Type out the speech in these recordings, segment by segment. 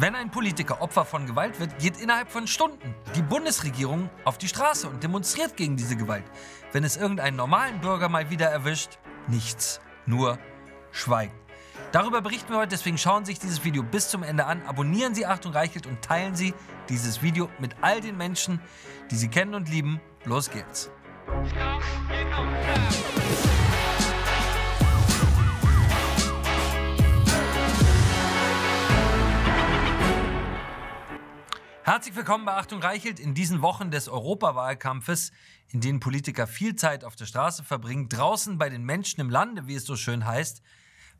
Wenn ein Politiker Opfer von Gewalt wird, geht innerhalb von Stunden die Bundesregierung auf die Straße und demonstriert gegen diese Gewalt. Wenn es irgendeinen normalen Bürger mal wieder erwischt, nichts, nur Schweigen. Darüber berichten wir heute, deswegen schauen Sie sich dieses Video bis zum Ende an, abonnieren Sie Achtung Reichelt und teilen Sie dieses Video mit all den Menschen, die Sie kennen und lieben. Los geht's. Herzlich willkommen bei Achtung Reichelt in diesen Wochen des Europawahlkampfes, in denen Politiker viel Zeit auf der Straße verbringen, draußen bei den Menschen im Lande, wie es so schön heißt,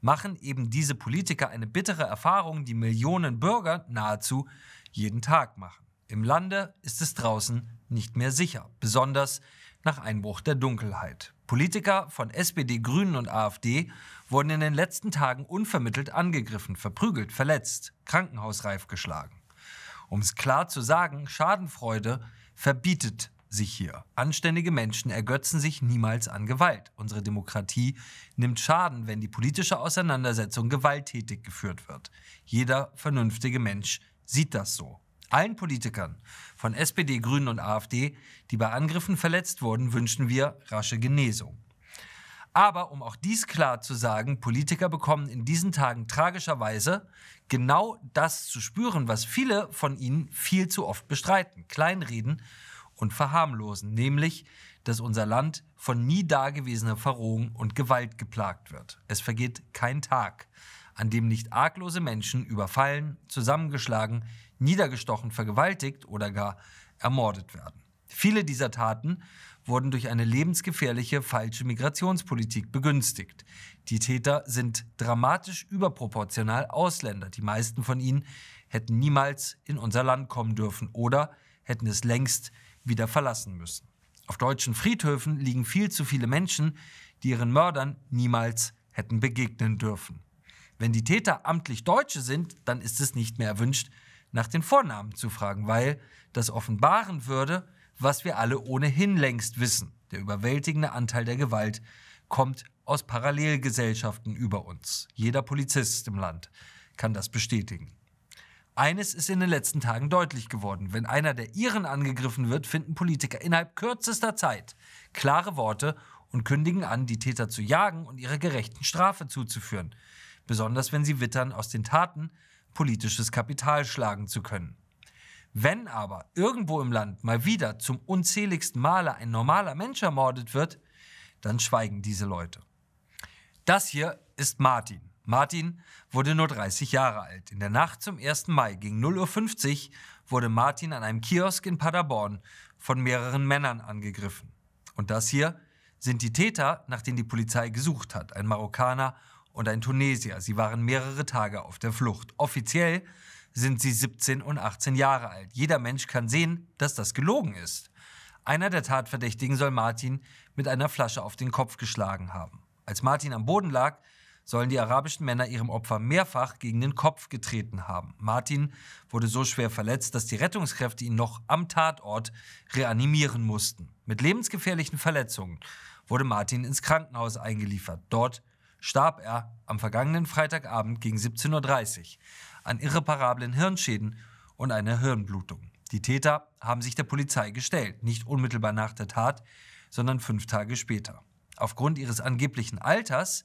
machen eben diese Politiker eine bittere Erfahrung, die Millionen Bürger nahezu jeden Tag machen. Im Lande ist es draußen nicht mehr sicher, besonders nach Einbruch der Dunkelheit. Politiker von SPD, Grünen und AfD wurden in den letzten Tagen unvermittelt angegriffen, verprügelt, verletzt, krankenhausreif geschlagen. Um es klar zu sagen, Schadenfreude verbietet sich hier. Anständige Menschen ergötzen sich niemals an Gewalt. Unsere Demokratie nimmt Schaden, wenn die politische Auseinandersetzung gewalttätig geführt wird. Jeder vernünftige Mensch sieht das so. Allen Politikern von SPD, Grünen und AfD, die bei Angriffen verletzt wurden, wünschen wir rasche Genesung. Aber um auch dies klar zu sagen, Politiker bekommen in diesen Tagen tragischerweise genau das zu spüren, was viele von ihnen viel zu oft bestreiten, kleinreden und verharmlosen, nämlich, dass unser Land von nie dagewesener Verrohung und Gewalt geplagt wird. Es vergeht kein Tag, an dem nicht arglose Menschen überfallen, zusammengeschlagen, niedergestochen, vergewaltigt oder gar ermordet werden. Viele dieser Taten wurden durch eine lebensgefährliche falsche Migrationspolitik begünstigt. Die Täter sind dramatisch überproportional Ausländer. Die meisten von ihnen hätten niemals in unser Land kommen dürfen oder hätten es längst wieder verlassen müssen. Auf deutschen Friedhöfen liegen viel zu viele Menschen, die ihren Mördern niemals hätten begegnen dürfen. Wenn die Täter amtlich Deutsche sind, dann ist es nicht mehr erwünscht, nach den Vornamen zu fragen, weil das offenbaren würde, was wir alle ohnehin längst wissen. Der überwältigende Anteil der Gewalt kommt aus Parallelgesellschaften über uns. Jeder Polizist im Land kann das bestätigen. Eines ist in den letzten Tagen deutlich geworden. Wenn einer der Iren angegriffen wird, finden Politiker innerhalb kürzester Zeit klare Worte und kündigen an, die Täter zu jagen und ihrer gerechten Strafe zuzuführen. Besonders wenn sie wittern, aus den Taten politisches Kapital schlagen zu können. Wenn aber irgendwo im Land mal wieder zum unzähligsten Male ein normaler Mensch ermordet wird, dann schweigen diese Leute. Das hier ist Martin. Martin wurde nur 30 Jahre alt. In der Nacht zum 1. Mai gegen 0.50 Uhr wurde Martin an einem Kiosk in Paderborn von mehreren Männern angegriffen. Und das hier sind die Täter, nach denen die Polizei gesucht hat. Ein Marokkaner und ein Tunesier. Sie waren mehrere Tage auf der Flucht. Offiziell sind sie 17 und 18 Jahre alt. Jeder Mensch kann sehen, dass das gelogen ist. Einer der Tatverdächtigen soll Martin mit einer Flasche auf den Kopf geschlagen haben. Als Martin am Boden lag, sollen die arabischen Männer ihrem Opfer mehrfach gegen den Kopf getreten haben. Martin wurde so schwer verletzt, dass die Rettungskräfte ihn noch am Tatort reanimieren mussten. Mit lebensgefährlichen Verletzungen wurde Martin ins Krankenhaus eingeliefert. Dort starb er am vergangenen Freitagabend gegen 17.30 Uhr an irreparablen Hirnschäden und einer Hirnblutung. Die Täter haben sich der Polizei gestellt, nicht unmittelbar nach der Tat, sondern fünf Tage später. Aufgrund ihres angeblichen Alters,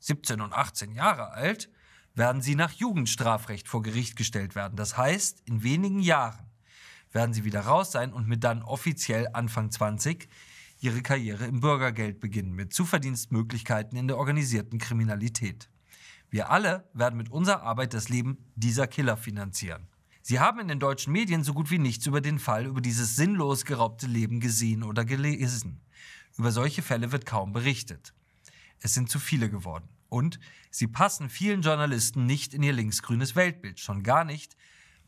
17 und 18 Jahre alt, werden sie nach Jugendstrafrecht vor Gericht gestellt werden. Das heißt, in wenigen Jahren werden sie wieder raus sein und mit dann offiziell Anfang 20 ihre Karriere im Bürgergeld beginnen, mit Zuverdienstmöglichkeiten in der organisierten Kriminalität. Wir alle werden mit unserer Arbeit das Leben dieser Killer finanzieren. Sie haben in den deutschen Medien so gut wie nichts über den Fall, über dieses sinnlos geraubte Leben gesehen oder gelesen. Über solche Fälle wird kaum berichtet. Es sind zu viele geworden. Und sie passen vielen Journalisten nicht in ihr linksgrünes Weltbild, schon gar nicht,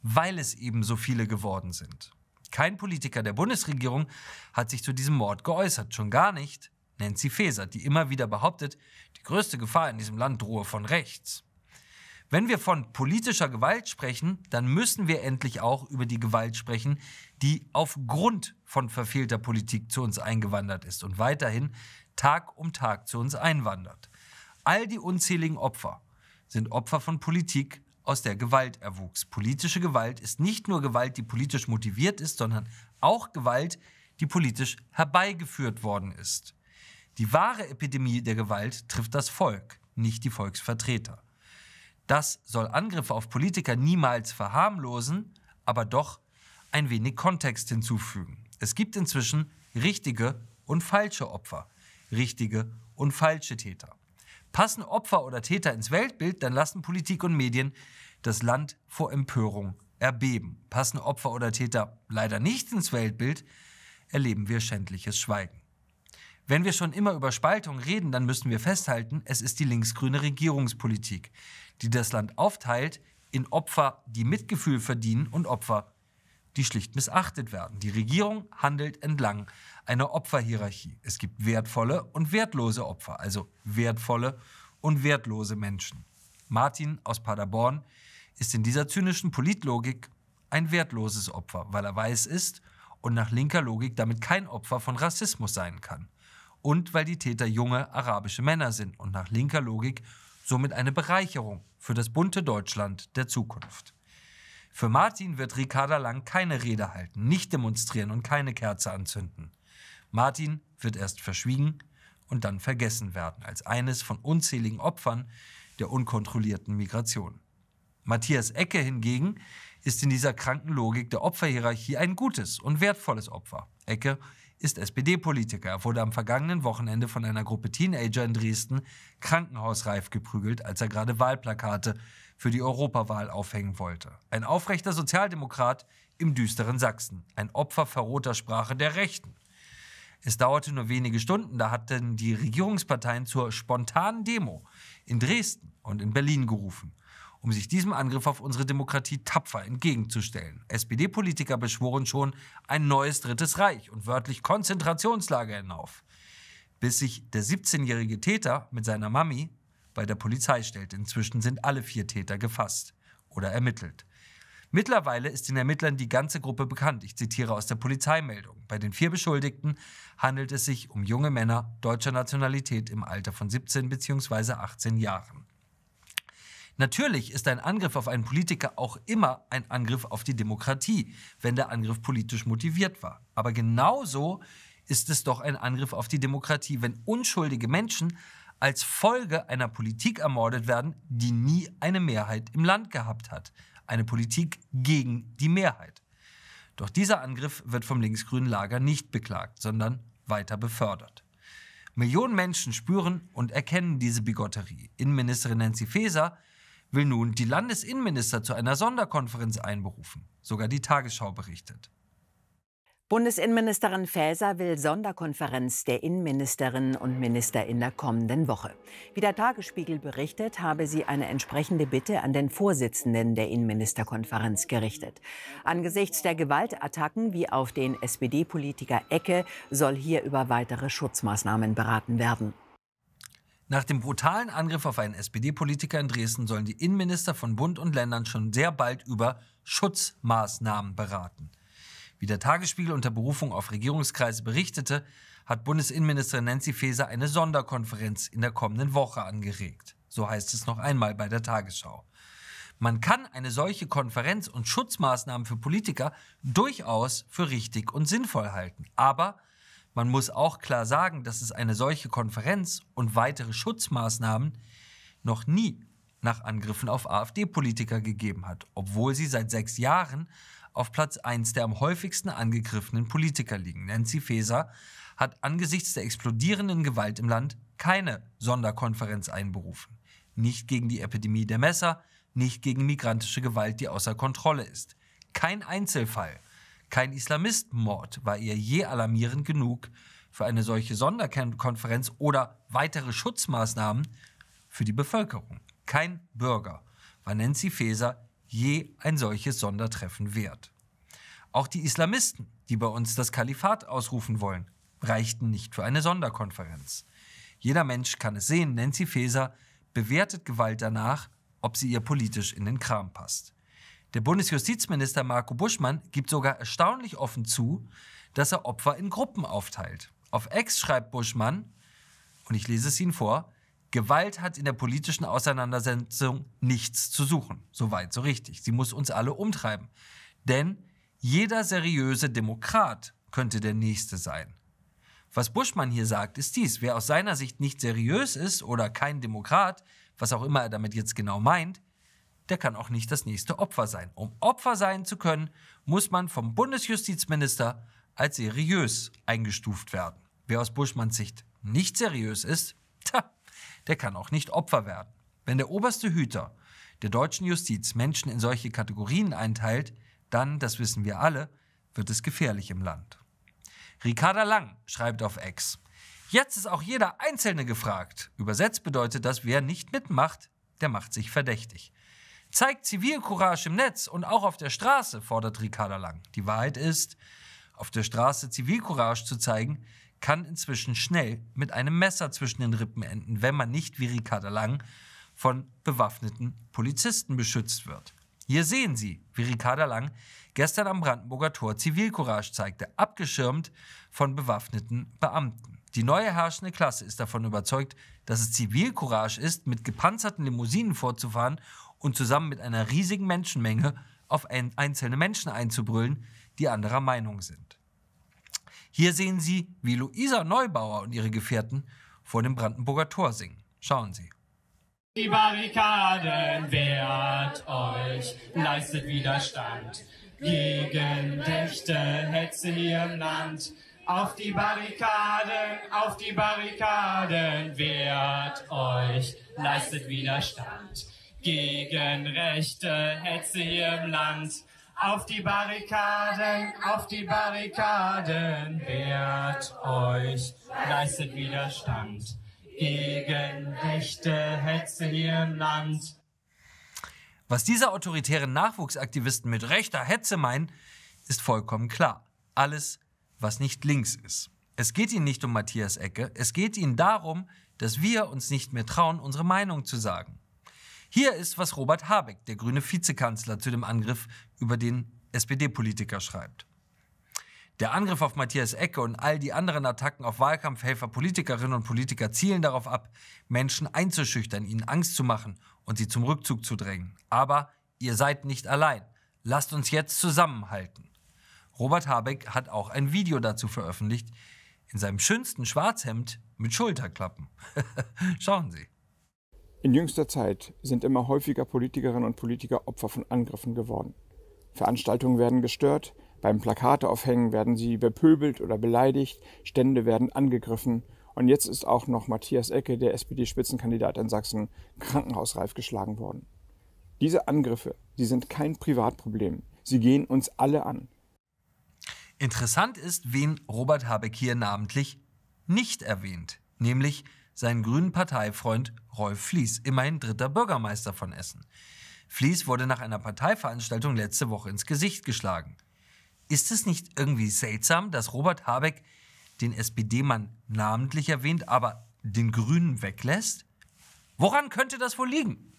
weil es eben so viele geworden sind. Kein Politiker der Bundesregierung hat sich zu diesem Mord geäußert, schon gar nicht, Nancy Faeser, die immer wieder behauptet, die größte Gefahr in diesem Land drohe von rechts. Wenn wir von politischer Gewalt sprechen, dann müssen wir endlich auch über die Gewalt sprechen, die aufgrund von verfehlter Politik zu uns eingewandert ist und weiterhin Tag um Tag zu uns einwandert. All die unzähligen Opfer sind Opfer von Politik aus der Gewalt erwuchs. Politische Gewalt ist nicht nur Gewalt, die politisch motiviert ist, sondern auch Gewalt, die politisch herbeigeführt worden ist. Die wahre Epidemie der Gewalt trifft das Volk, nicht die Volksvertreter. Das soll Angriffe auf Politiker niemals verharmlosen, aber doch ein wenig Kontext hinzufügen. Es gibt inzwischen richtige und falsche Opfer, richtige und falsche Täter. Passen Opfer oder Täter ins Weltbild, dann lassen Politik und Medien das Land vor Empörung erbeben. Passen Opfer oder Täter leider nicht ins Weltbild, erleben wir schändliches Schweigen. Wenn wir schon immer über Spaltung reden, dann müssen wir festhalten, es ist die linksgrüne Regierungspolitik, die das Land aufteilt in Opfer, die Mitgefühl verdienen und Opfer, die schlicht missachtet werden. Die Regierung handelt entlang einer Opferhierarchie. Es gibt wertvolle und wertlose Opfer, also wertvolle und wertlose Menschen. Martin aus Paderborn ist in dieser zynischen Politlogik ein wertloses Opfer, weil er weiß ist und nach linker Logik damit kein Opfer von Rassismus sein kann. Und weil die Täter junge arabische Männer sind und nach linker Logik somit eine Bereicherung für das bunte Deutschland der Zukunft. Für Martin wird Ricarda Lang keine Rede halten, nicht demonstrieren und keine Kerze anzünden. Martin wird erst verschwiegen und dann vergessen werden als eines von unzähligen Opfern der unkontrollierten Migration. Matthias Ecke hingegen ist in dieser kranken Logik der Opferhierarchie ein gutes und wertvolles Opfer. Ecke ist SPD-Politiker. Er wurde am vergangenen Wochenende von einer Gruppe Teenager in Dresden krankenhausreif geprügelt, als er gerade Wahlplakate für die Europawahl aufhängen wollte. Ein aufrechter Sozialdemokrat im düsteren Sachsen. Ein Opfer verroter Sprache der Rechten. Es dauerte nur wenige Stunden, da hatten die Regierungsparteien zur spontanen Demo in Dresden und in Berlin gerufen um sich diesem Angriff auf unsere Demokratie tapfer entgegenzustellen. SPD-Politiker beschworen schon ein neues Drittes Reich und wörtlich Konzentrationslager hinauf, bis sich der 17-jährige Täter mit seiner Mami bei der Polizei stellte. Inzwischen sind alle vier Täter gefasst oder ermittelt. Mittlerweile ist den Ermittlern die ganze Gruppe bekannt. Ich zitiere aus der Polizeimeldung. Bei den vier Beschuldigten handelt es sich um junge Männer deutscher Nationalität im Alter von 17 bzw. 18 Jahren. Natürlich ist ein Angriff auf einen Politiker auch immer ein Angriff auf die Demokratie, wenn der Angriff politisch motiviert war. Aber genauso ist es doch ein Angriff auf die Demokratie, wenn unschuldige Menschen als Folge einer Politik ermordet werden, die nie eine Mehrheit im Land gehabt hat. Eine Politik gegen die Mehrheit. Doch dieser Angriff wird vom linksgrünen Lager nicht beklagt, sondern weiter befördert. Millionen Menschen spüren und erkennen diese Bigotterie. Innenministerin Nancy Faeser will nun die Landesinnenminister zu einer Sonderkonferenz einberufen. Sogar die Tagesschau berichtet. Bundesinnenministerin Faeser will Sonderkonferenz der Innenministerinnen und Minister in der kommenden Woche. Wie der Tagesspiegel berichtet, habe sie eine entsprechende Bitte an den Vorsitzenden der Innenministerkonferenz gerichtet. Angesichts der Gewaltattacken wie auf den SPD-Politiker Ecke soll hier über weitere Schutzmaßnahmen beraten werden. Nach dem brutalen Angriff auf einen SPD-Politiker in Dresden sollen die Innenminister von Bund und Ländern schon sehr bald über Schutzmaßnahmen beraten. Wie der Tagesspiegel unter Berufung auf Regierungskreise berichtete, hat Bundesinnenministerin Nancy Faeser eine Sonderkonferenz in der kommenden Woche angeregt. So heißt es noch einmal bei der Tagesschau. Man kann eine solche Konferenz und Schutzmaßnahmen für Politiker durchaus für richtig und sinnvoll halten. Aber man muss auch klar sagen, dass es eine solche Konferenz und weitere Schutzmaßnahmen noch nie nach Angriffen auf AfD-Politiker gegeben hat, obwohl sie seit sechs Jahren auf Platz 1 der am häufigsten angegriffenen Politiker liegen. Nancy Faeser hat angesichts der explodierenden Gewalt im Land keine Sonderkonferenz einberufen. Nicht gegen die Epidemie der Messer, nicht gegen migrantische Gewalt, die außer Kontrolle ist. Kein Einzelfall kein Islamistenmord war ihr je alarmierend genug für eine solche Sonderkonferenz oder weitere Schutzmaßnahmen für die Bevölkerung. Kein Bürger war Nancy Faeser je ein solches Sondertreffen wert. Auch die Islamisten, die bei uns das Kalifat ausrufen wollen, reichten nicht für eine Sonderkonferenz. Jeder Mensch kann es sehen, Nancy Faeser bewertet Gewalt danach, ob sie ihr politisch in den Kram passt. Der Bundesjustizminister Marco Buschmann gibt sogar erstaunlich offen zu, dass er Opfer in Gruppen aufteilt. Auf Ex schreibt Buschmann, und ich lese es Ihnen vor, Gewalt hat in der politischen Auseinandersetzung nichts zu suchen. Soweit, so richtig. Sie muss uns alle umtreiben. Denn jeder seriöse Demokrat könnte der Nächste sein. Was Buschmann hier sagt, ist dies. Wer aus seiner Sicht nicht seriös ist oder kein Demokrat, was auch immer er damit jetzt genau meint, der kann auch nicht das nächste Opfer sein. Um Opfer sein zu können, muss man vom Bundesjustizminister als seriös eingestuft werden. Wer aus Buschmanns Sicht nicht seriös ist, tja, der kann auch nicht Opfer werden. Wenn der oberste Hüter der deutschen Justiz Menschen in solche Kategorien einteilt, dann, das wissen wir alle, wird es gefährlich im Land. Ricarda Lang schreibt auf Ex. Jetzt ist auch jeder Einzelne gefragt. Übersetzt bedeutet das, wer nicht mitmacht, der macht sich verdächtig. Zeigt Zivilcourage im Netz und auch auf der Straße, fordert Ricarda Lang. Die Wahrheit ist, auf der Straße Zivilcourage zu zeigen, kann inzwischen schnell mit einem Messer zwischen den Rippen enden, wenn man nicht wie Ricarda Lang von bewaffneten Polizisten beschützt wird. Hier sehen Sie, wie Ricarda Lang gestern am Brandenburger Tor Zivilcourage zeigte, abgeschirmt von bewaffneten Beamten. Die neue herrschende Klasse ist davon überzeugt, dass es Zivilcourage ist, mit gepanzerten Limousinen vorzufahren und zusammen mit einer riesigen Menschenmenge auf einzelne Menschen einzubrüllen, die anderer Meinung sind. Hier sehen Sie, wie Luisa Neubauer und ihre Gefährten vor dem Brandenburger Tor singen. Schauen Sie. Die Barrikaden wehrt euch, leistet Widerstand gegen rechte Hetze hier im Land. Auf die Barrikaden, auf die Barrikaden, wehrt euch, leistet Widerstand gegen rechte Hetze hier im Land. Auf die Barrikaden, auf die Barrikaden, wehrt euch, leistet Widerstand gegen rechte Hetze hier im Land. Was diese autoritären Nachwuchsaktivisten mit rechter Hetze meinen, ist vollkommen klar. Alles, was nicht links ist. Es geht ihnen nicht um Matthias Ecke, es geht ihnen darum, dass wir uns nicht mehr trauen, unsere Meinung zu sagen. Hier ist, was Robert Habeck, der grüne Vizekanzler, zu dem Angriff über den SPD-Politiker schreibt. Der Angriff auf Matthias Ecke und all die anderen Attacken auf Wahlkampfhelfer, Politikerinnen und Politiker zielen darauf ab, Menschen einzuschüchtern, ihnen Angst zu machen und sie zum Rückzug zu drängen. Aber ihr seid nicht allein. Lasst uns jetzt zusammenhalten. Robert Habeck hat auch ein Video dazu veröffentlicht, in seinem schönsten Schwarzhemd mit Schulterklappen. Schauen Sie. In jüngster Zeit sind immer häufiger Politikerinnen und Politiker Opfer von Angriffen geworden. Veranstaltungen werden gestört, beim Plakate aufhängen werden sie bepöbelt oder beleidigt, Stände werden angegriffen und jetzt ist auch noch Matthias Ecke, der SPD-Spitzenkandidat in Sachsen, krankenhausreif geschlagen worden. Diese Angriffe, die sind kein Privatproblem. Sie gehen uns alle an. Interessant ist, wen Robert Habeck hier namentlich nicht erwähnt, nämlich seinen grünen Parteifreund Rolf Flies, immerhin dritter Bürgermeister von Essen. Flies wurde nach einer Parteiveranstaltung letzte Woche ins Gesicht geschlagen. Ist es nicht irgendwie seltsam, dass Robert Habeck den SPD-Mann namentlich erwähnt, aber den Grünen weglässt? Woran könnte das wohl liegen?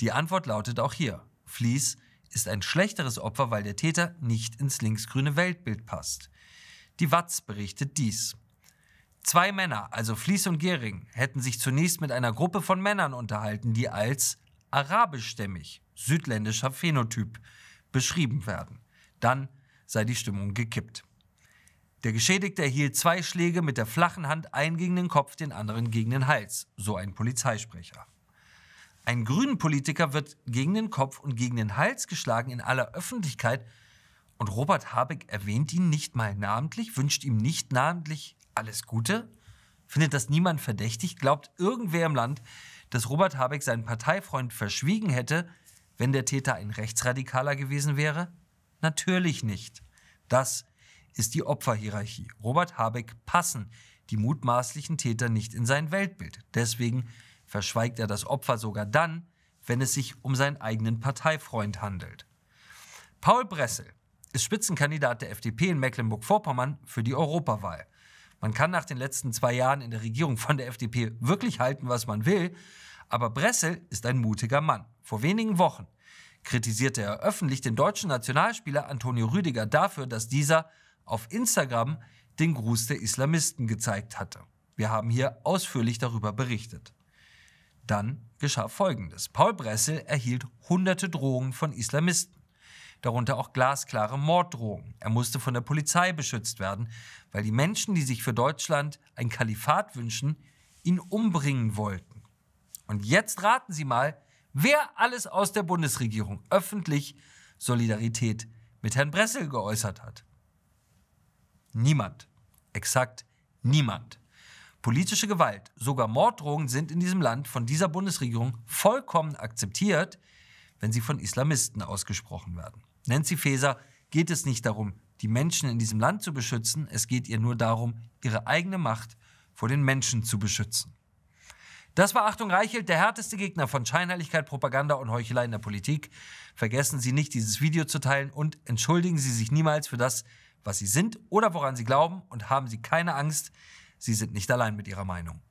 Die Antwort lautet auch hier. Flies ist ein schlechteres Opfer, weil der Täter nicht ins linksgrüne Weltbild passt. Die Watz berichtet dies. Zwei Männer, also Fließ und Gehring, hätten sich zunächst mit einer Gruppe von Männern unterhalten, die als arabischstämmig, südländischer Phänotyp beschrieben werden. Dann sei die Stimmung gekippt. Der Geschädigte erhielt zwei Schläge mit der flachen Hand, einen gegen den Kopf, den anderen gegen den Hals, so ein Polizeisprecher. Ein grünen Politiker wird gegen den Kopf und gegen den Hals geschlagen in aller Öffentlichkeit und Robert Habeck erwähnt ihn nicht mal namentlich, wünscht ihm nicht namentlich alles Gute? Findet das niemand verdächtig? Glaubt irgendwer im Land, dass Robert Habeck seinen Parteifreund verschwiegen hätte, wenn der Täter ein Rechtsradikaler gewesen wäre? Natürlich nicht. Das ist die Opferhierarchie. Robert Habeck passen die mutmaßlichen Täter nicht in sein Weltbild. Deswegen verschweigt er das Opfer sogar dann, wenn es sich um seinen eigenen Parteifreund handelt. Paul Bressel ist Spitzenkandidat der FDP in Mecklenburg-Vorpommern für die Europawahl. Man kann nach den letzten zwei Jahren in der Regierung von der FDP wirklich halten, was man will, aber Bressel ist ein mutiger Mann. Vor wenigen Wochen kritisierte er öffentlich den deutschen Nationalspieler Antonio Rüdiger dafür, dass dieser auf Instagram den Gruß der Islamisten gezeigt hatte. Wir haben hier ausführlich darüber berichtet. Dann geschah Folgendes. Paul Bressel erhielt hunderte Drohungen von Islamisten, darunter auch glasklare Morddrohungen. Er musste von der Polizei beschützt werden, weil die Menschen, die sich für Deutschland ein Kalifat wünschen, ihn umbringen wollten. Und jetzt raten Sie mal, wer alles aus der Bundesregierung öffentlich Solidarität mit Herrn Bressel geäußert hat. Niemand. Exakt niemand. Politische Gewalt, sogar Morddrohungen sind in diesem Land von dieser Bundesregierung vollkommen akzeptiert, wenn sie von Islamisten ausgesprochen werden. Nancy Faeser geht es nicht darum, die Menschen in diesem Land zu beschützen, es geht ihr nur darum, ihre eigene Macht vor den Menschen zu beschützen. Das war Achtung Reichelt, der härteste Gegner von Scheinheiligkeit, Propaganda und Heuchelei in der Politik. Vergessen Sie nicht, dieses Video zu teilen und entschuldigen Sie sich niemals für das, was Sie sind oder woran Sie glauben und haben Sie keine Angst, Sie sind nicht allein mit Ihrer Meinung.